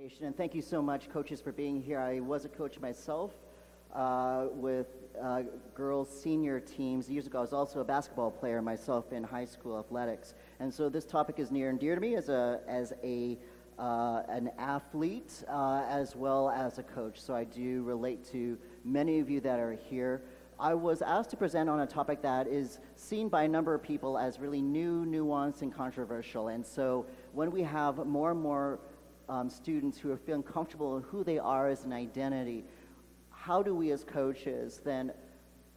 presentation, and thank you so much, coaches, for being here. I was a coach myself uh, with uh, girls' senior teams. Years ago, I was also a basketball player myself in high school athletics, and so this topic is near and dear to me as a as a uh, an athlete uh, as well as a coach. So I do relate to many of you that are here. I was asked to present on a topic that is seen by a number of people as really new, nuanced, and controversial. And so when we have more and more um, students who are feeling comfortable in who they are as an identity, how do we as coaches then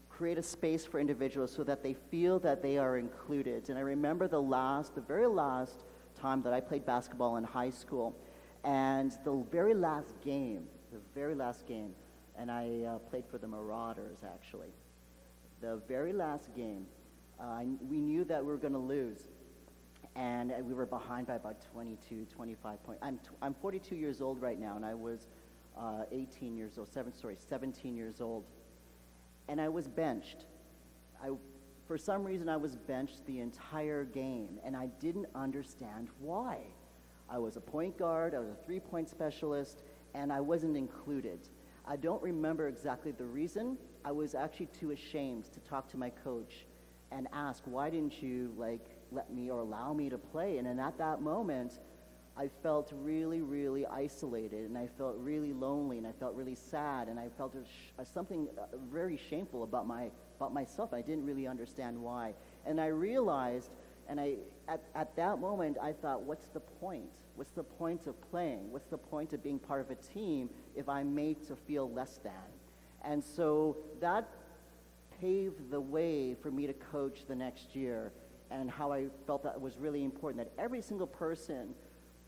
create a space for individuals so that they feel that they are included? And I remember the last, the very last time that I played basketball in high school, and the very last game, the very last game, and I uh, played for the Marauders actually. The very last game, uh, we knew that we were going to lose and we were behind by about 22, 25 points. I'm, I'm 42 years old right now, and I was uh, 18 years old, seven, sorry, 17 years old, and I was benched. I, for some reason, I was benched the entire game, and I didn't understand why. I was a point guard, I was a three-point specialist, and I wasn't included. I don't remember exactly the reason. I was actually too ashamed to talk to my coach and ask, why didn't you, like, let me or allow me to play. And then at that moment, I felt really, really isolated, and I felt really lonely, and I felt really sad, and I felt something uh, very shameful about my about myself. I didn't really understand why, and I realized, and I at, at that moment I thought, what's the point? What's the point of playing? What's the point of being part of a team if I'm made to feel less than? And so that paved the way for me to coach the next year and how I felt that was really important that every single person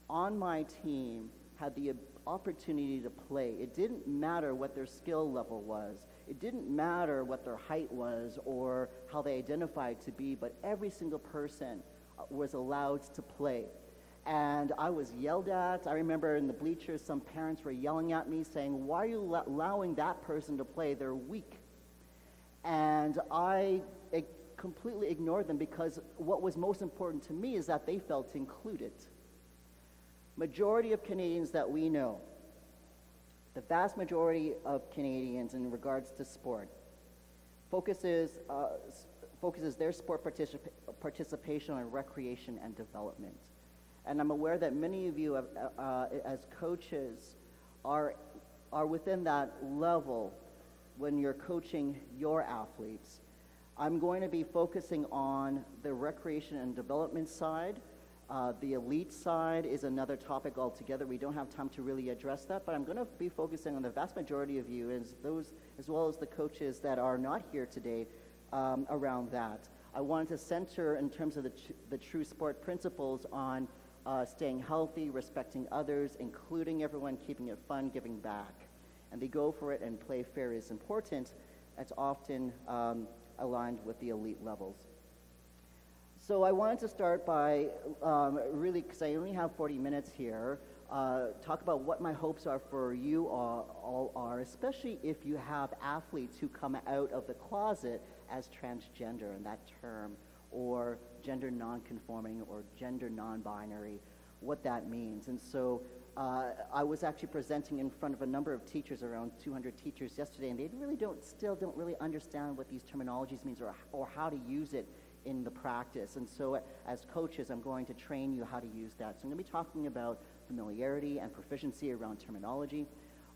on my team had the opportunity to play. It didn't matter what their skill level was. It didn't matter what their height was or how they identified to be, but every single person uh, was allowed to play. And I was yelled at. I remember in the bleachers, some parents were yelling at me saying, Why are you allowing that person to play? They're weak. And I completely ignored them because what was most important to me is that they felt included. Majority of Canadians that we know, the vast majority of Canadians in regards to sport, focuses, uh, focuses their sport particip- participation on recreation and development. And I'm aware that many of you, have, uh, uh, as coaches, are, are within that level when you're coaching your athletes. I'm going to be focusing on the recreation and development side. Uh, the elite side is another topic altogether. We don't have time to really address that, but I'm going to be focusing on the vast majority of you, as those, as well as the coaches that are not here today, um, around that. I wanted to center, in terms of the, the true sport principles, on uh, staying healthy, respecting others, including everyone, keeping it fun, giving back. And the go for it and play fair is important. It's often um, aligned with the elite levels. So I wanted to start by um, really, because I only have 40 minutes here, uh, talk about what my hopes are for you all, all, are, especially if you have athletes who come out of the closet as transgender in that term, or gender nonconforming, or gender non-binary, what that means. And so uh, I was actually presenting in front of a number of teachers, around 200 teachers yesterday, and they really don't, still don't really understand what these terminologies means or, or how to use it in the practice. And so as coaches, I'm going to train you how to use that. So I'm going to be talking about familiarity and proficiency around terminology,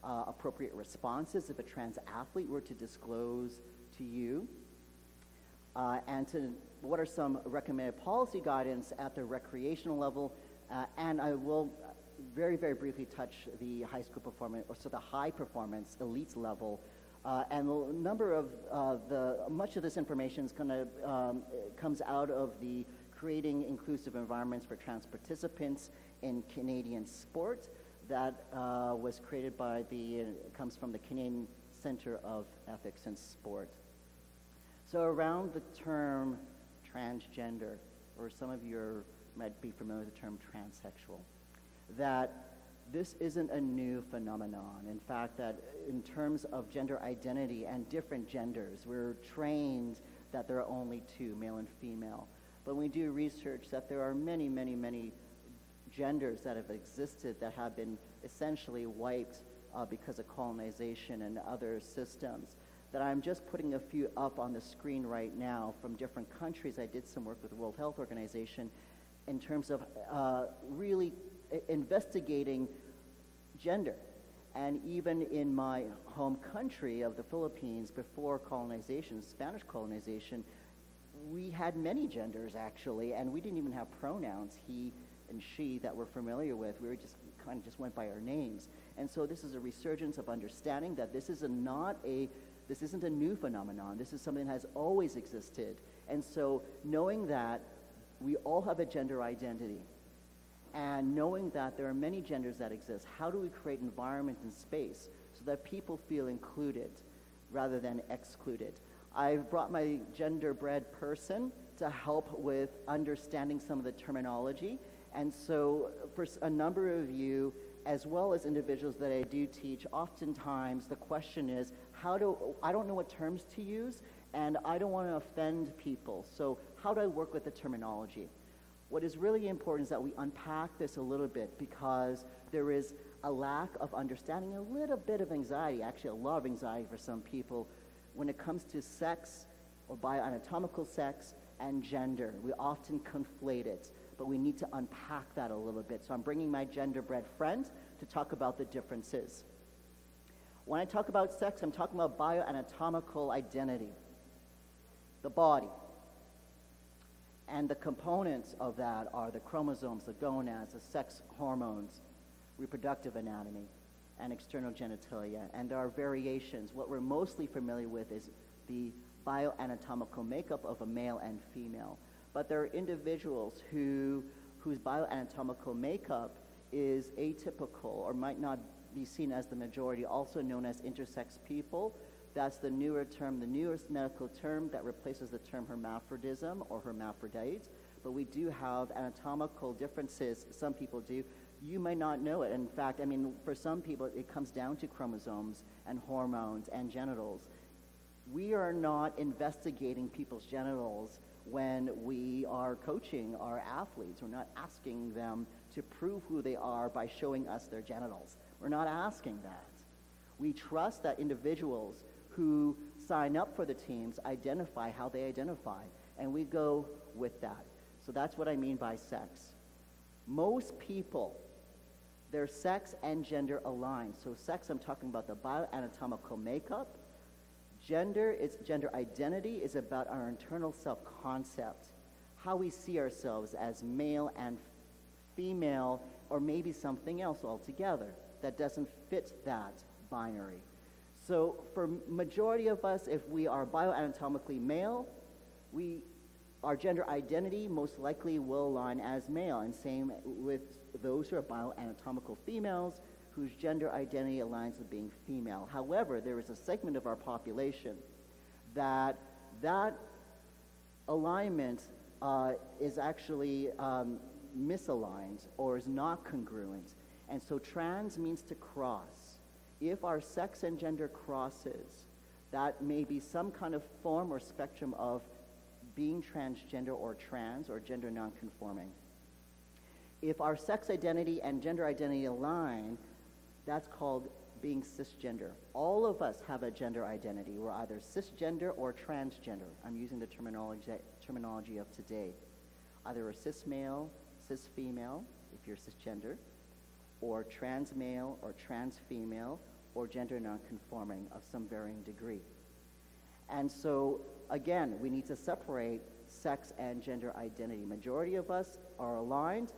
uh, appropriate responses if a trans athlete were to disclose to you, uh, and to what are some recommended policy guidance at the recreational level, uh, and I will very, very briefly touch the high school performance, or so the high performance elites level. Uh, and a number of uh, the, much of this information is of, um, comes out of the creating inclusive environments for trans participants in Canadian sport that uh, was created by the, comes from the Canadian Center of Ethics in Sport. So around the term transgender, or some of you might be familiar with the term transsexual that this isn't a new phenomenon. In fact, that in terms of gender identity and different genders, we're trained that there are only two, male and female. But we do research that there are many, many, many genders that have existed that have been essentially wiped uh, because of colonization and other systems that I'm just putting a few up on the screen right now from different countries. I did some work with the World Health Organization in terms of uh, really investigating gender. And even in my home country of the Philippines, before colonization, Spanish colonization, we had many genders actually, and we didn't even have pronouns, he and she, that we're familiar with. We were just kind of just went by our names. And so this is a resurgence of understanding that this is a, not a this isn't a new phenomenon. This is something that has always existed. And so knowing that we all have a gender identity and knowing that there are many genders that exist, how do we create environment and space so that people feel included rather than excluded? I've brought my genderbread person to help with understanding some of the terminology. And so for a number of you, as well as individuals that I do teach, oftentimes the question is, how do, I don't know what terms to use, and I don't want to offend people. So how do I work with the terminology? What is really important is that we unpack this a little bit because there is a lack of understanding, a little bit of anxiety, actually a lot of anxiety for some people when it comes to sex or bioanatomical sex and gender. We often conflate it, but we need to unpack that a little bit. So I'm bringing my genderbread friend to talk about the differences. When I talk about sex, I'm talking about bioanatomical identity, the body. And the components of that are the chromosomes, the gonads, the sex hormones, reproductive anatomy, and external genitalia. And there are variations. What we're mostly familiar with is the bioanatomical makeup of a male and female. But there are individuals who, whose bioanatomical makeup is atypical or might not be seen as the majority, also known as intersex people. That's the newer term, the newest medical term that replaces the term hermaphrodism or hermaphrodite. But we do have anatomical differences. Some people do. You may not know it. In fact, I mean, for some people, it comes down to chromosomes and hormones and genitals. We are not investigating people's genitals when we are coaching our athletes. We're not asking them to prove who they are by showing us their genitals. We're not asking that. We trust that individuals who sign up for the teams identify how they identify, and we go with that. So that's what I mean by sex. Most people, their sex and gender align. So sex, I'm talking about the bioanatomical makeup. Gender is gender identity is about our internal self-concept, how we see ourselves as male and female, or maybe something else altogether that doesn't fit that binary. So for majority of us, if we are bioanatomically male, we, our gender identity most likely will align as male, and same with those who are bioanatomical females whose gender identity aligns with being female. However, there is a segment of our population that that alignment uh, is actually um, misaligned or is not congruent. And so trans means to cross. If our sex and gender crosses, that may be some kind of form or spectrum of being transgender or trans or gender nonconforming. If our sex identity and gender identity align, that's called being cisgender. All of us have a gender identity. We're either cisgender or transgender. I'm using the terminology, terminology of today. Either a cis male, cis female, if you're cisgender, or trans male or trans female or gender nonconforming of some varying degree. And so, again, we need to separate sex and gender identity. Majority of us are aligned.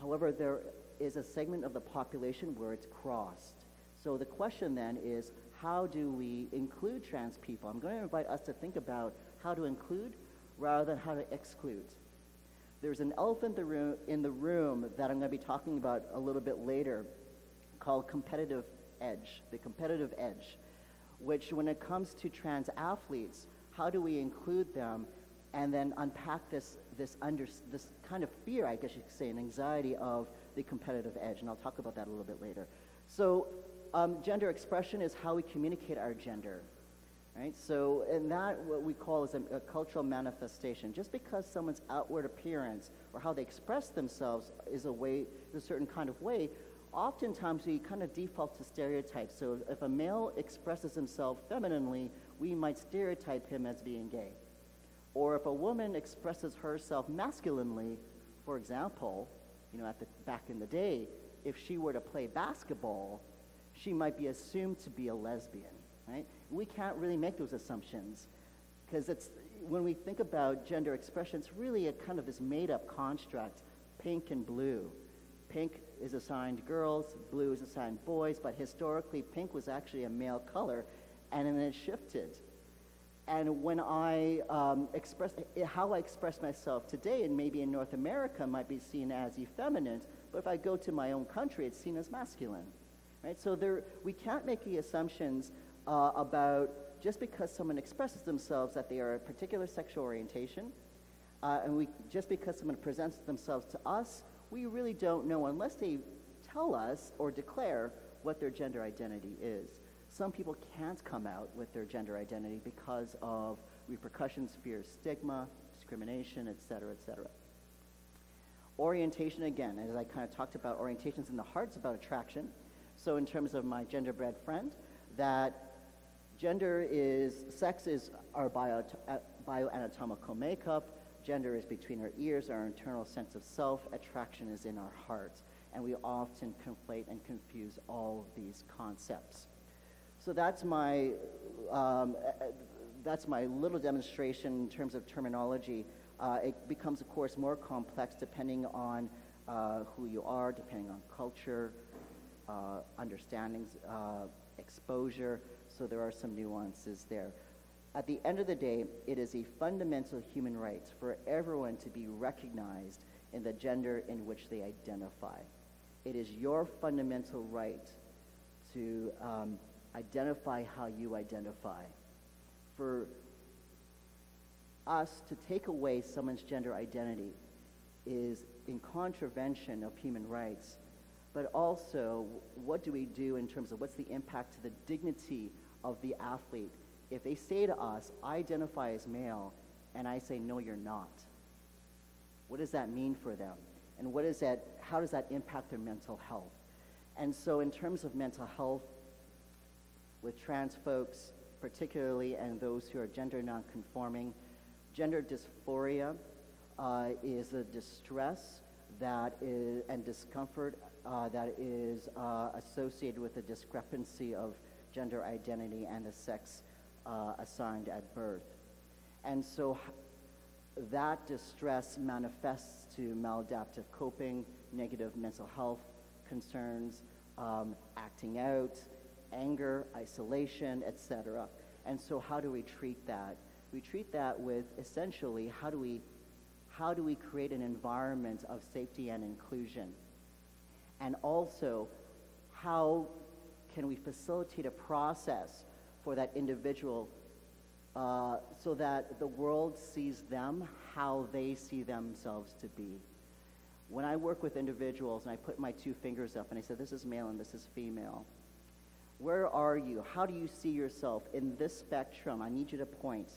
However, there is a segment of the population where it's crossed. So the question then is, how do we include trans people? I'm going to invite us to think about how to include rather than how to exclude. There's an elephant in the room that I'm going to be talking about a little bit later called competitive edge, the competitive edge, which when it comes to trans athletes, how do we include them and then unpack this, this, under, this kind of fear, I guess you could say, and anxiety of the competitive edge. And I'll talk about that a little bit later. So um, gender expression is how we communicate our gender. Right? So, and that what we call is a, a, cultural manifestation. Just because someone's outward appearance or how they express themselves is a way, a certain kind of way, oftentimes we kind of default to stereotypes. So, if a male expresses himself femininely, we might stereotype him as being gay. Or if a woman expresses herself masculinely, for example, you know, at the back in the day, if she were to play basketball, she might be assumed to be a lesbian, right? We can't really make those assumptions because it's when we think about gender expression, it's really a kind of this made-up construct, pink and blue. Pink is assigned girls, blue is assigned boys, but historically pink was actually a male color, and then it shifted. And when I um, express, how I express myself today, and maybe in North America, might be seen as effeminate, but if I go to my own country, it's seen as masculine. Right? So there, we can't make the assumptions uh, about just because someone expresses themselves that they are a particular sexual orientation, uh, and we, just because someone presents themselves to us, we really don't know unless they tell us or declare what their gender identity is. Some people can't come out with their gender identity because of repercussions, fear, stigma, discrimination, et cetera, et cetera. Orientation, again, as I kind of talked about, orientations in the heart's about attraction. So in terms of my genderbread friend, that gender is, sex is our bio, bioanatomical makeup, gender is between our ears, our internal sense of self, attraction is in our hearts. And we often conflate and confuse all of these concepts. So that's my, um, uh, that's my little demonstration in terms of terminology. Uh, it becomes, of course, more complex depending on uh, who you are, depending on culture, uh, understandings, uh, exposure, so there are some nuances there. At the end of the day, it is a fundamental human right for everyone to be recognized in the gender in which they identify. It is your fundamental right to um, identify how you identify. For us to take away someone's gender identity is in contravention of human rights but also what do we do in terms of what's the impact to the dignity of the athlete if they say to us, I identify as male, and I say, no, you're not. What does that mean for them? And what is that, how does that impact their mental health? And so in terms of mental health, with trans folks particularly, and those who are gender nonconforming, gender dysphoria uh, is a distress that is, and discomfort uh, that is uh, associated with the discrepancy of gender identity and the sex uh, assigned at birth. And so that distress manifests to maladaptive coping, negative mental health concerns, um, acting out, anger, isolation, etc. And so how do we treat that? We treat that with essentially how do we how do we create an environment of safety and inclusion? And also, how can we facilitate a process for that individual uh, so that the world sees them how they see themselves to be? When I work with individuals and I put my two fingers up and I say, this is male and this is female, where are you? How do you see yourself in this spectrum? I need you to point.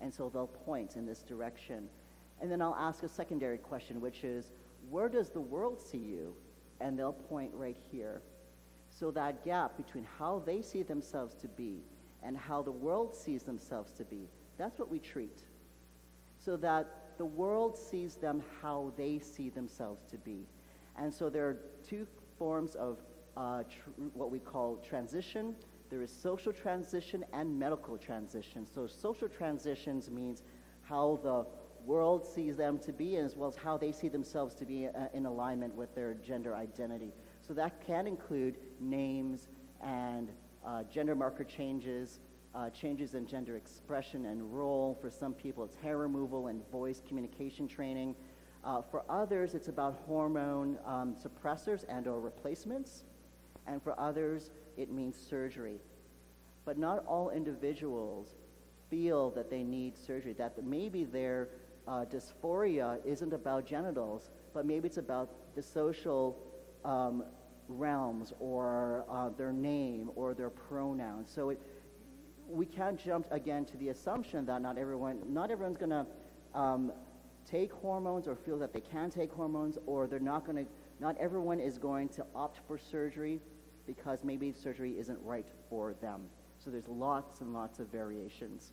And so they'll point in this direction. And then I'll ask a secondary question, which is, where does the world see you? and they'll point right here. So that gap between how they see themselves to be and how the world sees themselves to be, that's what we treat. So that the world sees them how they see themselves to be. And so there are two forms of uh, what we call transition. There is social transition and medical transition. So social transitions means how the world sees them to be, as well as how they see themselves to be uh, in alignment with their gender identity. So that can include names and uh, gender marker changes, uh, changes in gender expression and role. For some people, it's hair removal and voice communication training. Uh, for others, it's about hormone um, suppressors and or replacements. And for others, it means surgery. But not all individuals feel that they need surgery, that maybe they're uh, dysphoria isn't about genitals, but maybe it's about the social um, realms or uh, their name or their pronouns. So it, we can't jump again to the assumption that not everyone, not everyone's going to um, take hormones or feel that they can take hormones, or they're not going to. Not everyone is going to opt for surgery because maybe surgery isn't right for them. So there's lots and lots of variations.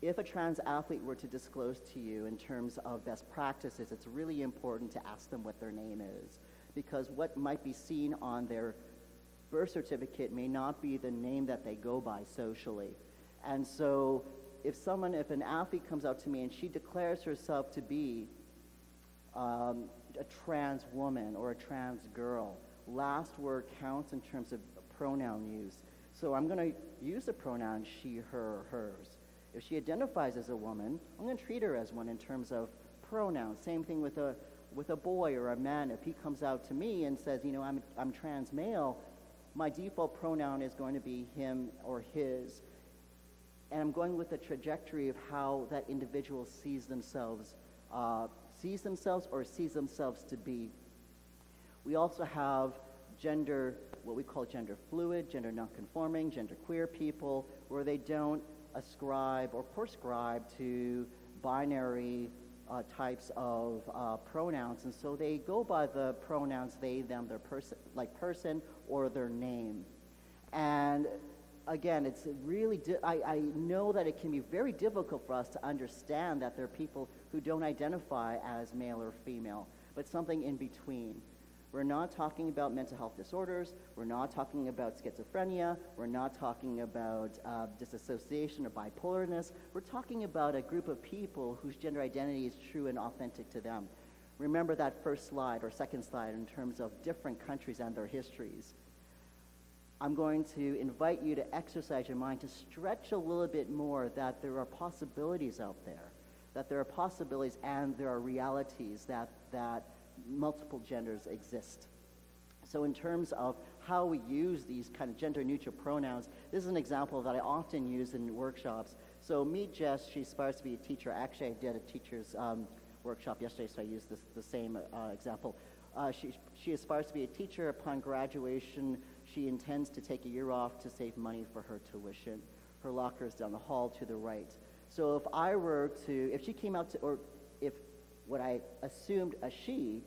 If a trans athlete were to disclose to you in terms of best practices, it's really important to ask them what their name is because what might be seen on their birth certificate may not be the name that they go by socially. And so if someone, if an athlete comes out to me and she declares herself to be um, a trans woman or a trans girl, last word counts in terms of pronoun use. So I'm going to use the pronoun she, her, hers. If she identifies as a woman, I'm going to treat her as one in terms of pronouns. Same thing with a, with a boy or a man. If he comes out to me and says, you know, I'm, I'm trans male, my default pronoun is going to be him or his. And I'm going with the trajectory of how that individual sees themselves, uh, sees themselves or sees themselves to be. We also have gender, what we call gender fluid, gender nonconforming, gender queer people, where they don't ascribe or prescribe to binary uh, types of uh, pronouns, and so they go by the pronouns they, them, their person, like person or their name. And again, it's really, I, I know that it can be very difficult for us to understand that there are people who don't identify as male or female, but something in between. We're not talking about mental health disorders. We're not talking about schizophrenia. We're not talking about uh, disassociation or bipolarness. We're talking about a group of people whose gender identity is true and authentic to them. Remember that first slide or second slide in terms of different countries and their histories. I'm going to invite you to exercise your mind to stretch a little bit more that there are possibilities out there, that there are possibilities and there are realities that, that multiple genders exist. So in terms of how we use these kind of gender neutral pronouns, this is an example that I often use in workshops. So meet Jess, she aspires to be a teacher. Actually, I did a teacher's um, workshop yesterday, so I used this, the same uh, example. Uh, she, she aspires to be a teacher. Upon graduation, she intends to take a year off to save money for her tuition. Her locker is down the hall to the right. So if I were to, if she came out to, or what I assumed a she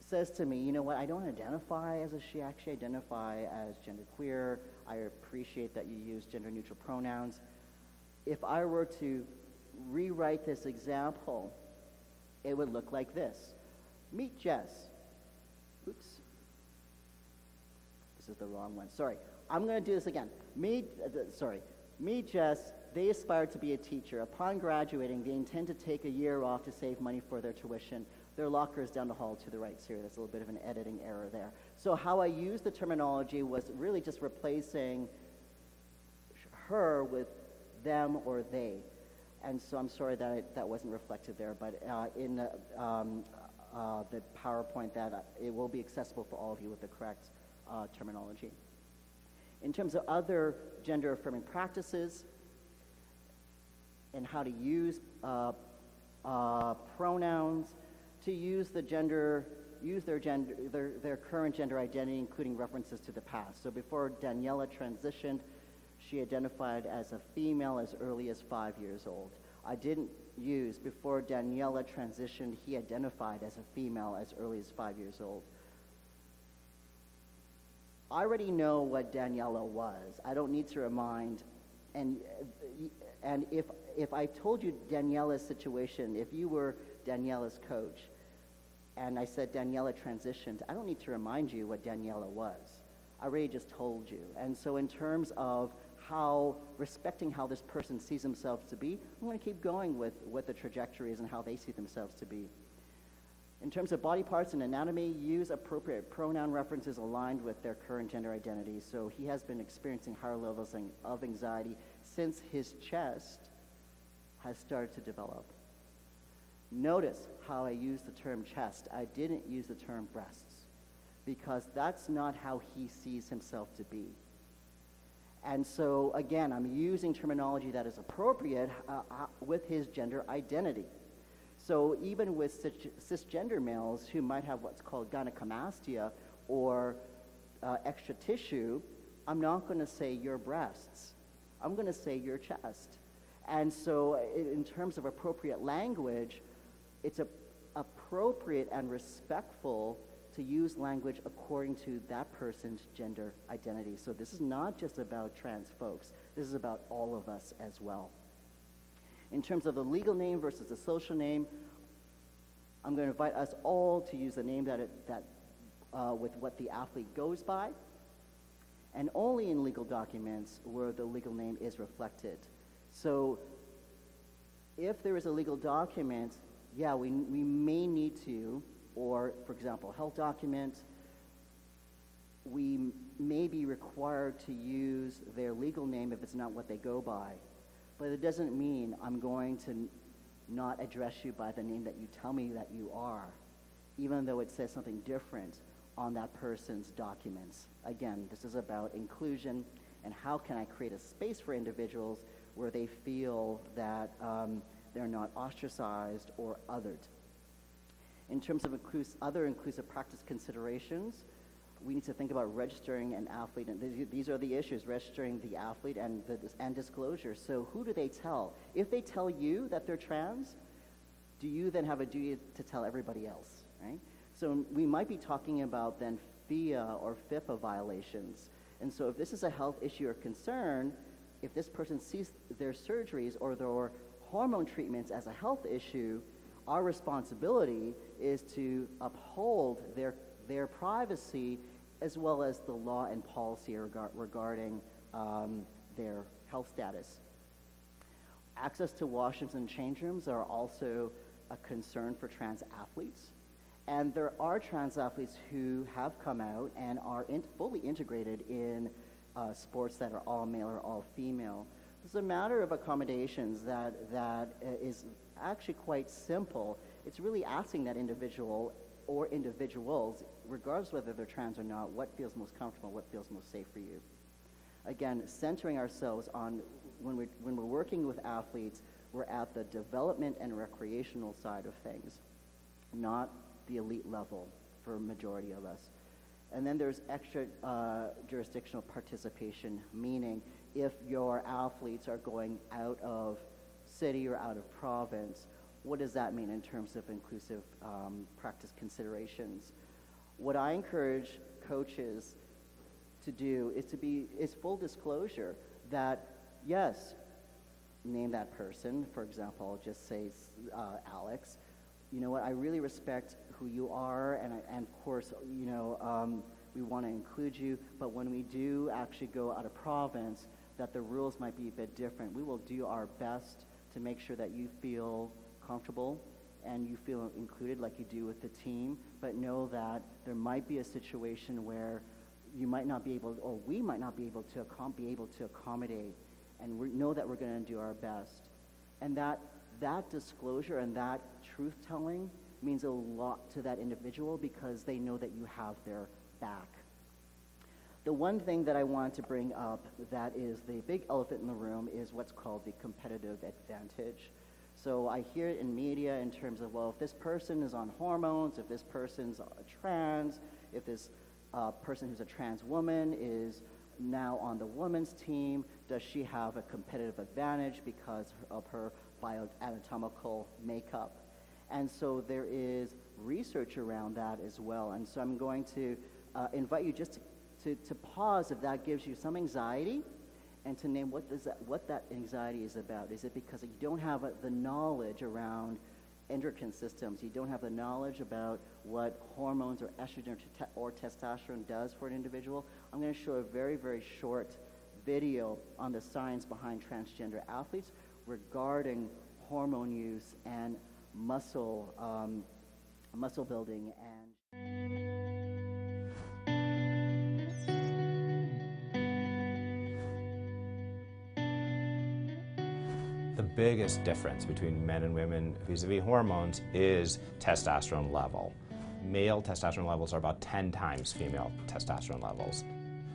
says to me, you know what, I don't identify as a she, I actually identify as genderqueer. I appreciate that you use gender neutral pronouns. If I were to rewrite this example, it would look like this. Meet Jess. Oops. This is the wrong one. Sorry. I'm going to do this again. Meet, uh, sorry. Meet Jess. They aspire to be a teacher. Upon graduating, they intend to take a year off to save money for their tuition. Their locker is down the hall to the right. Sorry, that's a little bit of an editing error there. So how I used the terminology was really just replacing her with them or they. And so I'm sorry that it, that wasn't reflected there, but uh, in the, um, uh, the PowerPoint that uh, it will be accessible for all of you with the correct uh, terminology. In terms of other gender affirming practices and how to use uh, uh, pronouns, to use the gender, use their, gender, their, their current gender identity, including references to the past. So before Daniela transitioned, she identified as a female as early as five years old. I didn't use before Daniela transitioned, he identified as a female as early as five years old. I already know what Daniela was. I don't need to remind. And, and if, if I told you Daniela's situation, if you were Daniela's coach, and I said Daniela transitioned, I don't need to remind you what Daniela was. I already just told you. And so in terms of how, respecting how this person sees themselves to be, I'm going to keep going with what the trajectory is and how they see themselves to be. In terms of body parts and anatomy, use appropriate pronoun references aligned with their current gender identity. So he has been experiencing higher levels of anxiety since his chest has started to develop. Notice how I use the term chest. I didn't use the term breasts because that's not how he sees himself to be. And so, again, I'm using terminology that is appropriate uh, uh, with his gender identity. So, even with cisgender males who might have what's called gynecomastia or uh, extra tissue, I'm not going to say your breasts. I'm going to say your chest. And so, in terms of appropriate language, it's a, appropriate and respectful to use language according to that person's gender identity. So, this is not just about trans folks, this is about all of us as well. In terms of the legal name versus the social name, I'm going to invite us all to use the name that, it, that uh, with what the athlete goes by, and only in legal documents where the legal name is reflected. So if there is a legal document, yeah, we, we may need to, or for example, health document, we may be required to use their legal name if it's not what they go by. But it doesn't mean I'm going to not address you by the name that you tell me that you are, even though it says something different on that person's documents. Again, this is about inclusion and how can I create a space for individuals where they feel that um, they're not ostracized or othered. In terms of inclus- other inclusive practice considerations, we need to think about registering an athlete. And these are the issues, registering the athlete and, the, and disclosure. So who do they tell? If they tell you that they're trans, do you then have a duty to tell everybody else, right? So we might be talking about then PHIA or FIPPA violations. And so if this is a health issue or concern, if this person sees their surgeries or their hormone treatments as a health issue, our responsibility is to uphold their, their privacy as well as the law and policy regard, regarding um, their health status. Access to washrooms and change rooms are also a concern for trans athletes. And there are trans athletes who have come out and are in, fully integrated in uh, sports that are all male or all female. It's a matter of accommodations that, that uh, actually quite simple. It's really asking that individual or individuals, regardless whether they're trans or not, what feels most comfortable, what feels most safe for you. Again, centering ourselves on when we're, when we're working with athletes, we're at the development and recreational side of things, not the elite level for majority of us. And then there's extra uh, jurisdictional participation, meaning if your athletes are going out of city or out of province, what does that mean in terms of inclusive um, practice considerations? What I encourage coaches to do is to be is full disclosure that yes, name that person. For example, I'll just say uh, Alex. You know what? I really respect who you are, and, and of course, you know, um, we want to include you. But when we do actually go out of province, that the rules might be a bit different. We will do our best to make sure that you feel comfortable and you feel included like you do with the team, but know that there might be a situation where you might not be able, or we might not be able to be able to accommodate, and we know that we're going to do our best. And that that disclosure and that truth telling means a lot to that individual because they know that you have their back. The one thing that I want to bring up that is the big elephant in the room is what's called the competitive advantage. So I hear it in media in terms of, well, if this person is on hormones, if this person's trans, if this uh, person who's a trans woman is now on the women's team, does she have a competitive advantage because of her bioanatomical makeup? And so there is research around that as well. And so I'm going to uh, invite you just to, to, to pause if that gives you some anxiety and to name what, does that, what that anxiety is about. Is it because you don't have the knowledge around endocrine systems? You don't have the knowledge about what hormones or estrogen or, testosterone does for an individual? I'm going to show a very, very short video on the science behind transgender athletes regarding hormone use and muscle, um, muscle building and The biggest difference between men and women vis-a-vis hormones is testosterone level. Male testosterone levels are about 10 times female testosterone levels.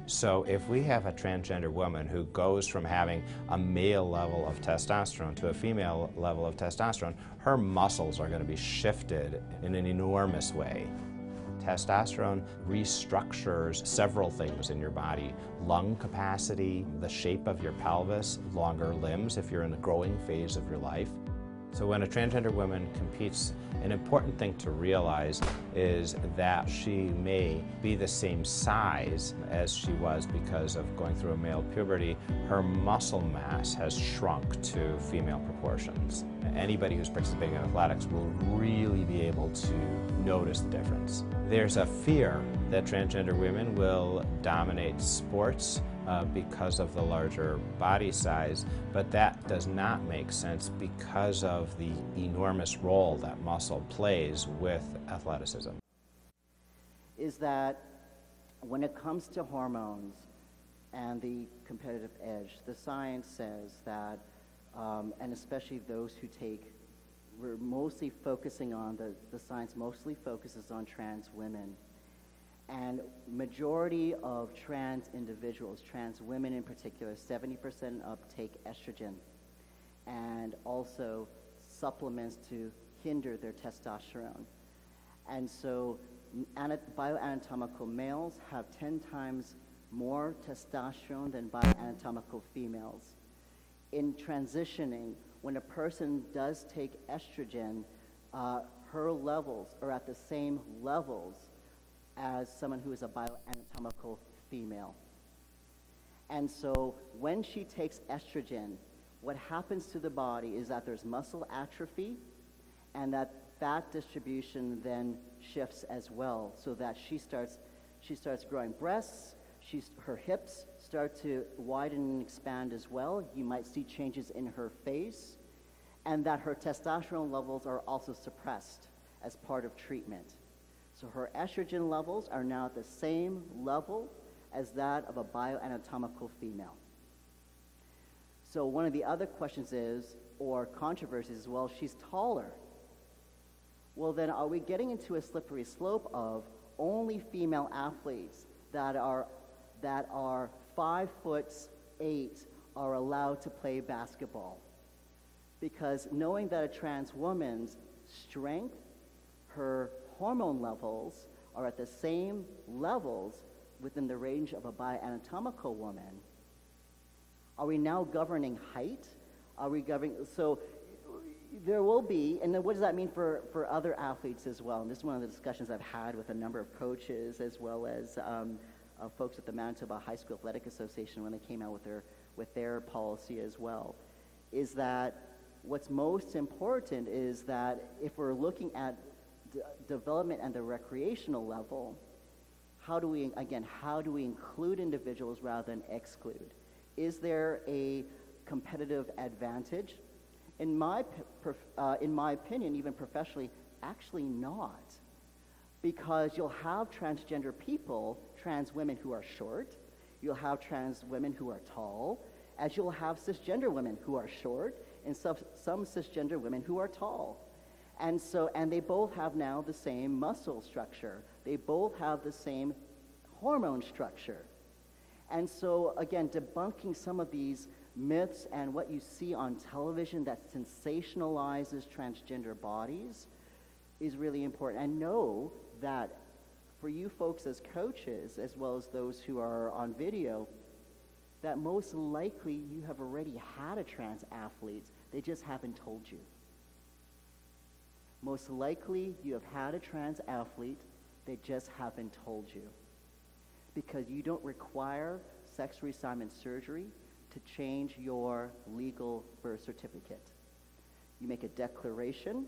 So if we have a transgender woman who goes from having a male level of testosterone to a female level of testosterone, her muscles are going to be shifted in an enormous way. Testosterone restructures several things in your body lung capacity, the shape of your pelvis, longer limbs if you're in a growing phase of your life. So when a transgender woman competes, an important thing to realize is that she may be the same size as she was because of going through a male puberty. Her muscle mass has shrunk to female proportions. Anybody who's participating in athletics will really be able to notice the difference. There's a fear that transgender women will dominate sports uh, because of the larger body size, but that does not make sense because of the enormous role that muscle plays with athleticism. Is that when it comes to hormones and the competitive edge, the science says that, um, and especially those who take, we're mostly focusing on, the, the science mostly focuses on trans women and majority of trans individuals, trans women in particular, 70% uptake estrogen and also supplements to hinder their testosterone. And so bioanatomical males have 10 times more testosterone than bioanatomical females. In transitioning, when a person does take estrogen, uh, her levels are at the same levels as someone who is a bioanatomical female. And so when she takes estrogen, what happens to the body is that there's muscle atrophy and that fat distribution then shifts as well so that she starts, she starts growing breasts, she's, her hips start to widen and expand as well. You might see changes in her face and that her testosterone levels are also suppressed as part of treatment. So her estrogen levels are now at the same level as that of a bioanatomical female. So one of the other questions is, or controversies well, she's taller. Well, then are we getting into a slippery slope of only female athletes that are, that are five foot eight are allowed to play basketball? Because knowing that a trans woman's strength, her hormone levels are at the same levels within the range of a bioanatomical woman, are we now governing height? Are we governing? So there will be, and then what does that mean for, for other athletes as well? And this is one of the discussions I've had with a number of coaches as well as um, uh, folks at the Manitoba High School Athletic Association when they came out with their, with their policy as well. Is that what's most important is that if we're looking at development and the recreational level, how do we, again, how do we include individuals rather than exclude? Is there a competitive advantage? In my, uh, in my opinion, even professionally, actually not. Because you'll have transgender people, trans women who are short, you'll have trans women who are tall, as you'll have cisgender women who are short, and some, some cisgender women who are tall. And so, and they both have now the same muscle structure. They both have the same hormone structure. And so, again, debunking some of these myths and what you see on television that sensationalizes transgender bodies is really important. And know that for you folks as coaches, as well as those who are on video, that most likely you have already had a trans athlete. They just haven't told you. Most likely, you have had a trans athlete, they just haven't told you. Because you don't require sex reassignment surgery to change your legal birth certificate. You make a declaration,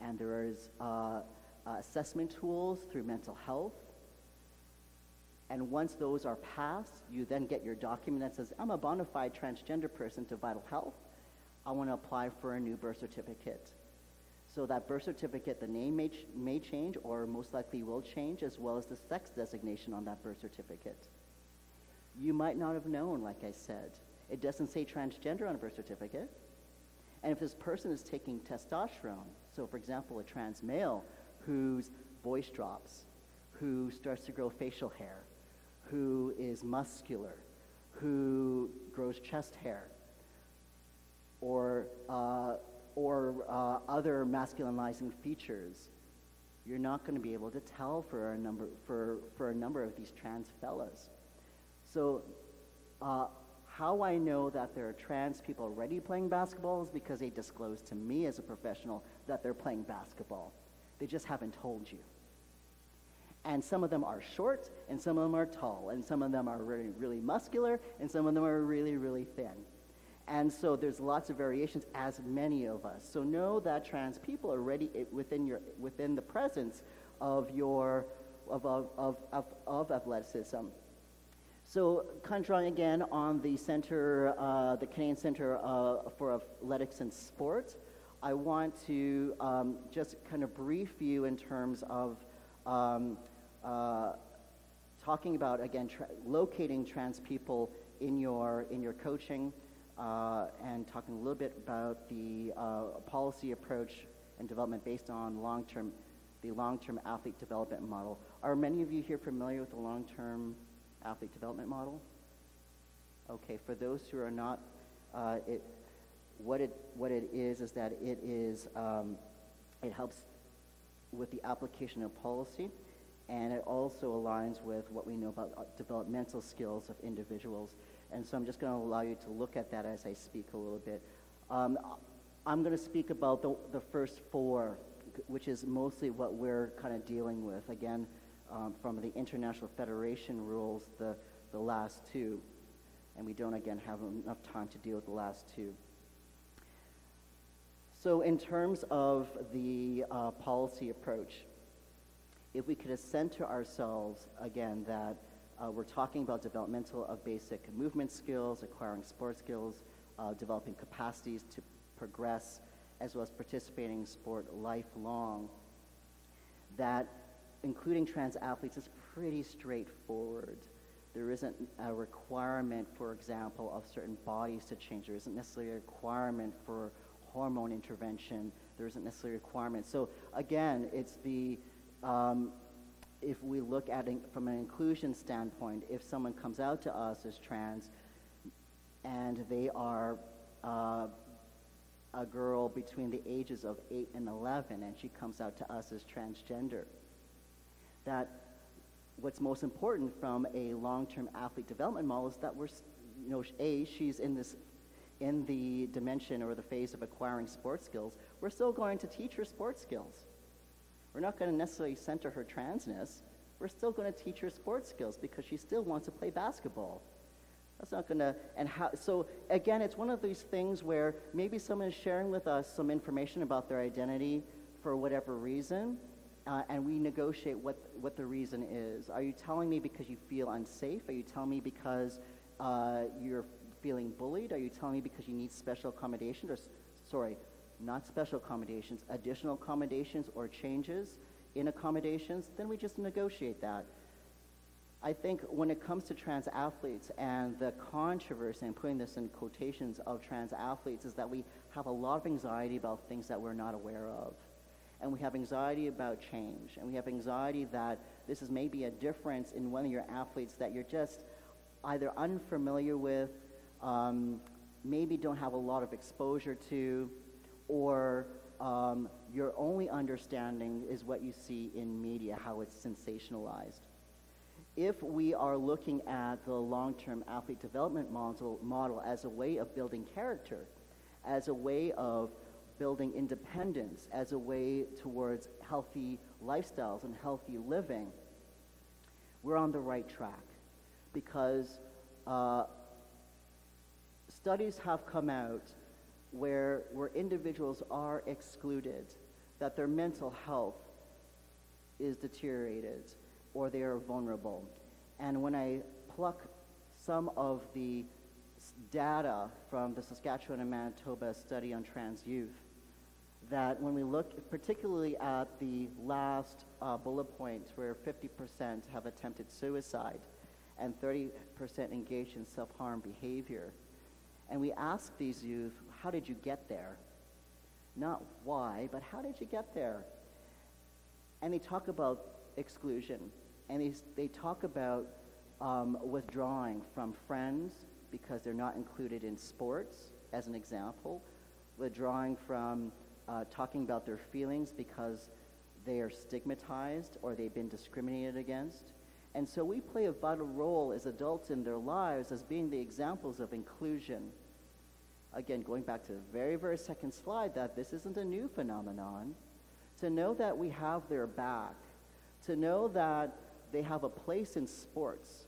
and there is uh, uh, assessment tools through mental health. And once those are passed, you then get your document that says, I'm a bona fide transgender person to Vital Health. I want to apply for a new birth certificate. So that birth certificate, the name may, ch- may change or most likely will change, as well as the sex designation on that birth certificate. You might not have known, like I said. It doesn't say transgender on a birth certificate. And if this person is taking testosterone, so for example, a trans male whose voice drops, who starts to grow facial hair, who is muscular, who grows chest hair, or uh, or uh, other masculinizing features, you're not going to be able to tell for a number, for, for a number of these trans fellas. So uh, how I know that there are trans people already playing basketball is because they disclose to me as a professional that they're playing basketball. They just haven't told you. And some of them are short, and some of them are tall, and some of them are really, really muscular, and some of them are really, really thin. And so there's lots of variations, as many of us. So know that trans people are already within, your, within the presence of your of, of, of, of, of athleticism. So kind of drawing again on the center, uh, the Canadian Center uh, for Athletics and Sports, I want to um, just kind of brief you in terms of um, uh, talking about, again, tra- locating trans people in your, in your coaching uh, and talking a little bit about the uh, policy approach and development based on long-term, the long-term athlete development model. Are many of you here familiar with the long-term athlete development model? Okay, for those who are not, uh, it, what, it, what it is is that it is, um, it helps with the application of policy and it also aligns with what we know about uh, developmental skills of individuals. And so I'm just going to allow you to look at that as I speak a little bit. Um, I'm going to speak about the, the first four, which is mostly what we're kind of dealing with. Again, um, from the International Federation rules, the, the last two. And we don't, again, have enough time to deal with the last two. So in terms of the uh, policy approach, if we could center ourselves, again, that uh, we're talking about developmental of basic movement skills, acquiring sport skills, uh, developing capacities to progress, as well as participating in sport lifelong, that including trans athletes is pretty straightforward. There isn't a requirement, for example, of certain bodies to change. There isn't necessarily a requirement for hormone intervention. There isn't necessarily a requirement. So again, it's the um, if we look at it from an inclusion standpoint, if someone comes out to us as trans and they are uh, a girl between the ages of 8 and 11 and she comes out to us as transgender, that what's most important from a long-term athlete development model is that we're, you know, A, she's in this in the dimension or the phase of acquiring sports skills, we're still going to teach her sports skills. We're not going to necessarily center her transness. We're still going to teach her sports skills because she still wants to play basketball. That's not going to, and how, so again, it's one of these things where maybe someone is sharing with us some information about their identity for whatever reason, uh, and we negotiate what, what the reason is. Are you telling me because you feel unsafe? Are you telling me because uh, you're feeling bullied? Are you telling me because you need special accommodation? Or, sorry, not special accommodations, additional accommodations or changes in accommodations, then we just negotiate that. I think when it comes to trans athletes and the controversy, and putting this in quotations of trans athletes, is that we have a lot of anxiety about things that we're not aware of. And we have anxiety about change. And we have anxiety that this is maybe a difference in one of your athletes that you're just either unfamiliar with, um, maybe don't have a lot of exposure to, or um, your only understanding is what you see in media, how it's sensationalized. If we are looking at the long-term athlete development model, model as a way of building character, as a way of building independence, as a way towards healthy lifestyles and healthy living, we're on the right track because uh, studies have come out where, where individuals are excluded, that their mental health is deteriorated or they are vulnerable. And when I pluck some of the data from the Saskatchewan and Manitoba study on trans youth, that when we look particularly at the last uh, bullet points where 50% have attempted suicide and 30% engaged in self-harm behavior, and we ask these youth, how did you get there? Not why, but how did you get there? And they talk about exclusion. And they, they talk about um, withdrawing from friends because they're not included in sports, as an example. Withdrawing from uh, talking about their feelings because they are stigmatized or they've been discriminated against. And so we play a vital role as adults in their lives as being the examples of inclusion. Again, going back to the very, very second slide, that this isn't a new phenomenon. To know that we have their back, to know that they have a place in sports,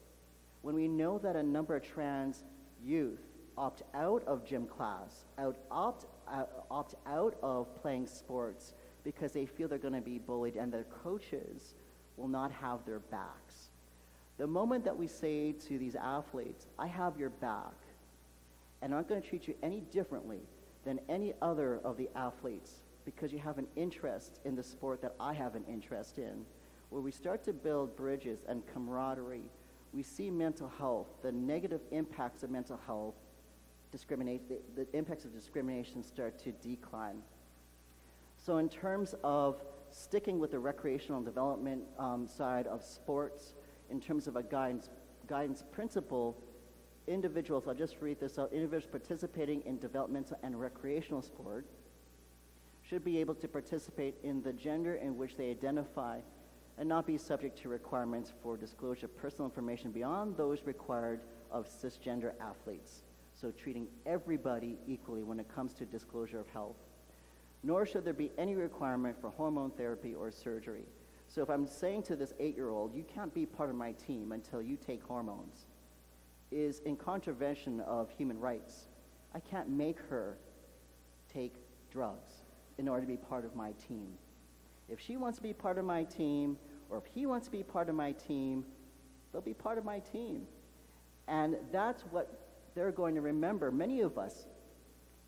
when we know that a number of trans youth opt out of gym class, out, opt, uh, opt out of playing sports because they feel they're going to be bullied and their coaches will not have their backs. The moment that we say to these athletes, I have your back, and I'm not going to treat you any differently than any other of the athletes because you have an interest in the sport that I have an interest in, where we start to build bridges and camaraderie, we see mental health, the negative impacts of mental health, discriminate, the, the impacts of discrimination start to decline. So in terms of sticking with the recreational development um, side of sports, in terms of a guidance, guidance principle, individuals, I'll just read this out, individuals participating in developmental and recreational sport should be able to participate in the gender in which they identify and not be subject to requirements for disclosure of personal information beyond those required of cisgender athletes. So treating everybody equally when it comes to disclosure of health. Nor should there be any requirement for hormone therapy or surgery. So if I'm saying to this eight-year-old, you can't be part of my team until you take hormones, is in contravention of human rights. I can't make her take drugs in order to be part of my team. If she wants to be part of my team, or if he wants to be part of my team, they'll be part of my team. And that's what they're going to remember. Many of us,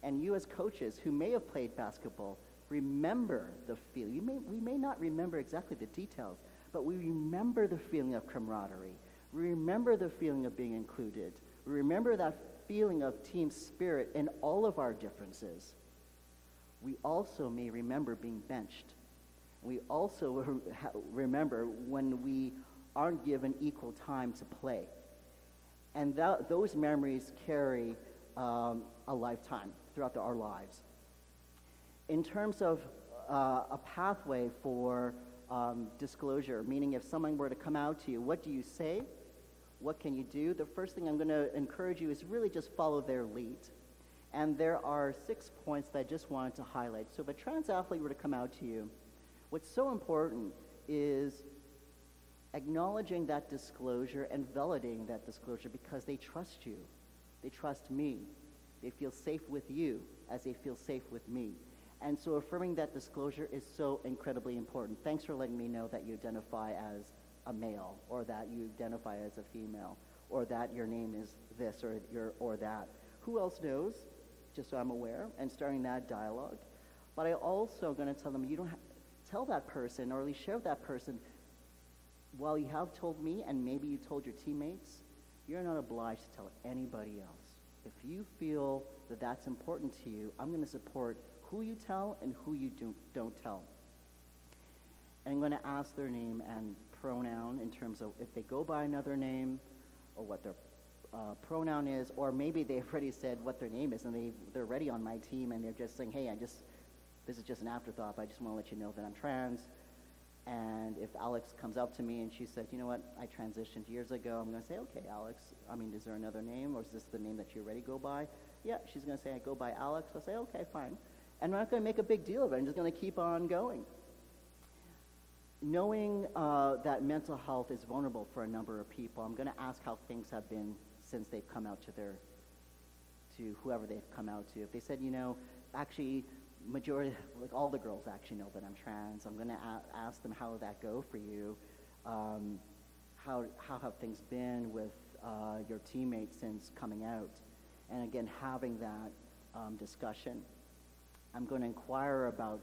and you as coaches who may have played basketball, remember the feeling. May, we may not remember exactly the details, but we remember the feeling of camaraderie. Remember the feeling of being included. We remember that feeling of team spirit in all of our differences. We also may remember being benched we also remember when we aren't given equal time to play. And that, those memories carry um, a lifetime throughout the, our lives. In terms of uh, a pathway for um, disclosure, meaning if someone were to come out to you, what do you say? What can you do? The first thing I'm going to encourage you is really just follow their lead. And there are six points that I just wanted to highlight. So if a trans athlete were to come out to you, What's so important is acknowledging that disclosure and validating that disclosure because they trust you. They trust me. They feel safe with you as they feel safe with me. And so affirming that disclosure is so incredibly important. Thanks for letting me know that you identify as a male or that you identify as a female or that your name is this or, your, or that. Who else knows? Just so I'm aware and starting that dialogue. But I also going to tell them you don't have, tell that person or at least share with that person, while you have told me and maybe you told your teammates, you're not obliged to tell anybody else. If you feel that that's important to you, I'm going to support who you tell and who you do, don't tell. And I'm going to ask their name and pronoun in terms of if they go by another name or what their uh, pronoun is, or maybe they've already said what their name is and they, they're ready on my team and they're just saying, hey, I just this is just an afterthought, but I just want to let you know that I'm trans. And if Alex comes up to me and she said, you know what, I transitioned years ago, I'm going to say, okay, Alex, I mean, is there another name or is this the name that you already go by? Yeah, she's going to say, I go by Alex. I'll say, okay, fine. And I'm not going to make a big deal of it. I'm just going to keep on going. Knowing uh, that mental health is vulnerable for a number of people, I'm going to ask how things have been since they've come out to their, to whoever they've come out to. If they said, you know, actually, majority, like all the girls actually know that I'm trans. I'm going to ask them how that go for you. Um, how, how have things been with uh, your teammates since coming out? And again, having that um, discussion. I'm going to inquire about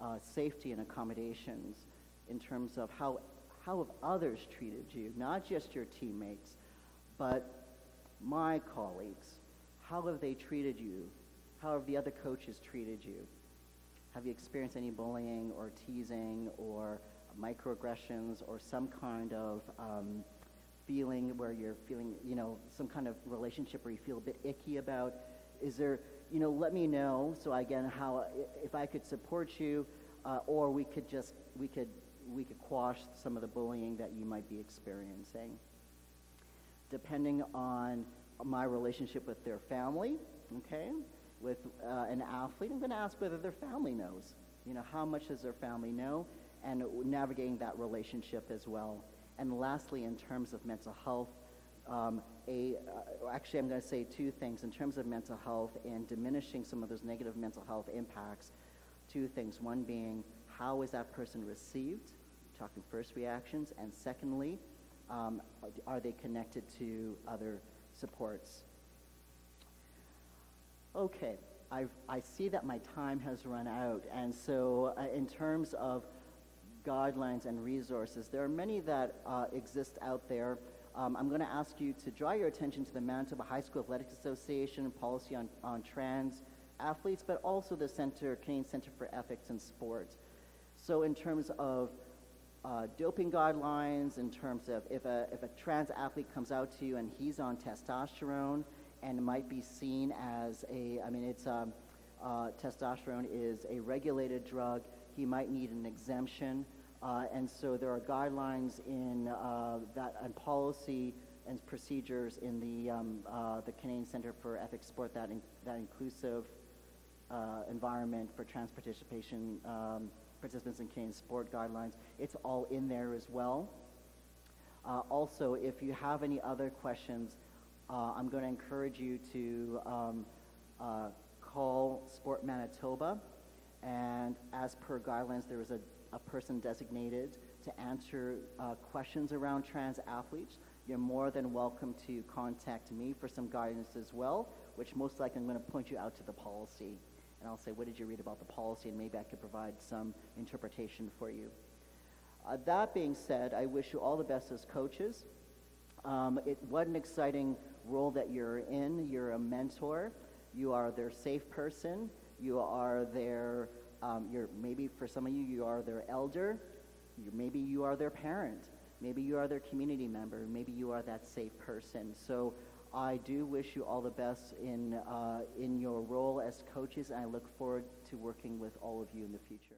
uh, safety and accommodations in terms of how, how have others treated you, not just your teammates, but my colleagues. How have they treated you how have the other coaches treated you? Have you experienced any bullying or teasing or microaggressions or some kind of um, feeling where you're feeling, you know, some kind of relationship where you feel a bit icky about? Is there, you know, let me know so again how, if I could support you, uh, or we could just we could we could quash some of the bullying that you might be experiencing. Depending on my relationship with their family, okay, with uh, an athlete, I'm going to ask whether their family knows. You know, how much does their family know, and navigating that relationship as well. And lastly, in terms of mental health, um, a, uh, actually, I'm going to say two things in terms of mental health and diminishing some of those negative mental health impacts. Two things. One being, how is that person received? Talking first reactions, and secondly, um, are they connected to other supports? Okay, i I see that my time has run out, and so uh, in terms of guidelines and resources, there are many that uh, exist out there. Um, I'm going to ask you to draw your attention to the Manitoba High School Athletics Association policy on, on trans athletes, but also the Center, Canadian Center for Ethics and Sport. So in terms of uh, doping guidelines, in terms of if a, if a trans athlete comes out to you and he's on testosterone and might be seen as a, I mean, it's, um, uh, testosterone is a regulated drug, he might need an exemption. Uh, and so there are guidelines in uh, that and policy and procedures in the, um, uh, the Canadian Center for Ethics Sport that, in, that inclusive uh, environment for trans participation um, participants in Canadian sport guidelines. It's all in there as well. Uh, also, if you have any other questions, uh, I'm going to encourage you to um, call Sport Manitoba. And as per guidelines, there is a a person designated to answer uh, questions around trans athletes. You're more than welcome to contact me for some guidance as well, which most likely I'm going to point you out to the policy. And I'll say, what did you read about the policy? And maybe I could provide some interpretation for you. Uh, that being said, I wish you all the best as coaches. Um, it, what an exciting role that you're in. You're a mentor. You are their safe person. You are their um, you're, maybe for some of you, you are their elder. You, maybe you are their parent. Maybe you are their community member. Maybe you are that safe person. So I do wish you all the best in, uh, in your role as coaches, and I look forward to working with all of you in the future.